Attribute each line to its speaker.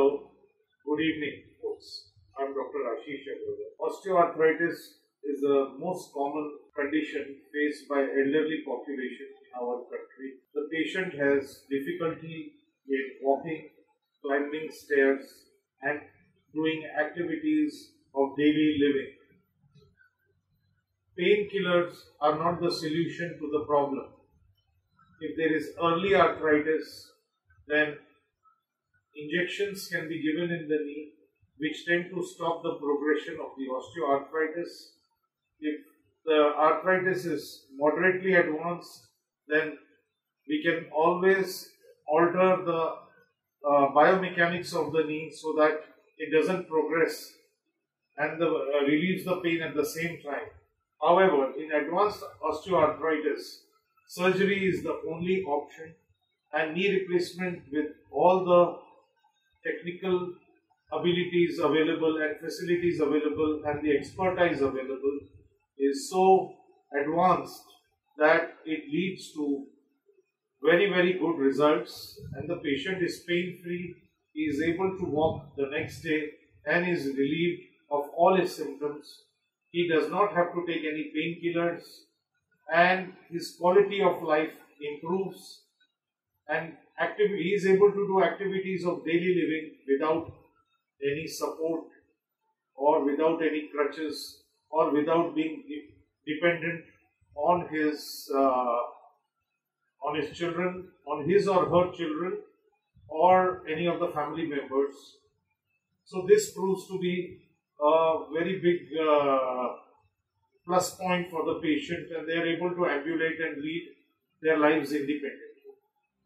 Speaker 1: Good evening, folks. I'm Dr. Aashish Agarwal. Osteoarthritis is the most common condition faced by elderly population in our country. The patient has difficulty in walking, climbing stairs, and doing activities of daily living. Painkillers are not the solution to the problem. If there is early arthritis, then injections can be given in the knee which tend to stop the progression of the osteoarthritis. If the arthritis is moderately advanced, then we can always alter the uh, biomechanics of the knee so that it doesn't progress and the, uh, relieves the pain at the same time. However, in advanced osteoarthritis, surgery is the only option and knee replacement with all the technical abilities available and facilities available and the expertise available is so advanced that it leads to very very good results. And the patient is pain free he is able to walk the next day and is relieved of all his symptoms. He does not have to take any painkillers and his quality of life improves and active, he is able to do activities of daily living without any support or without any crutches or without being dependent on his uh, on his children, on his or her children, or any of the family members. So this proves to be a very big uh, plus point for the patient, and they are able to ambulate and lead their lives independently.